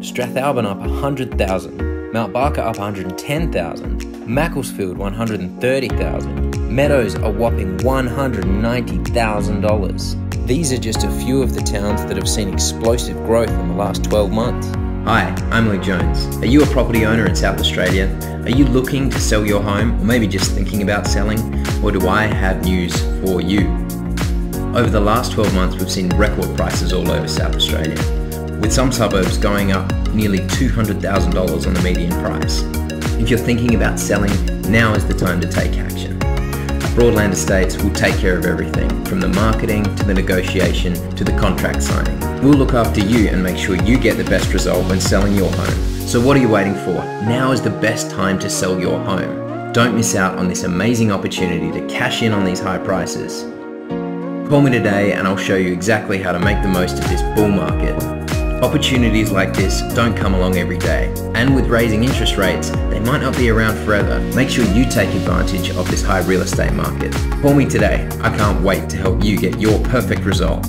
Strathalbyn up 100,000, Mount Barker up 110,000, Macclesfield 130,000, Meadows a whopping $190,000. These are just a few of the towns that have seen explosive growth in the last 12 months. Hi, I'm Luke Jones. Are you a property owner in South Australia? Are you looking to sell your home or maybe just thinking about selling? Or do I have news for you? Over the last 12 months, we've seen record prices all over South Australia, with some suburbs going up nearly $200,000 on the median price. If you're thinking about selling, now is the time to take action. Broadland Estates will take care of everything, from the marketing to the negotiation to the contract signing. We'll look after you and make sure you get the best result when selling your home. So what are you waiting for? Now is the best time to sell your home. Don't miss out on this amazing opportunity to cash in on these high prices. Call me today and I'll show you exactly how to make the most of this bull market. Opportunities like this don't come along every day, and with raising interest rates, they might not be around forever. Make sure you take advantage of this high real estate market. Call me today. I can't wait to help you get your perfect result.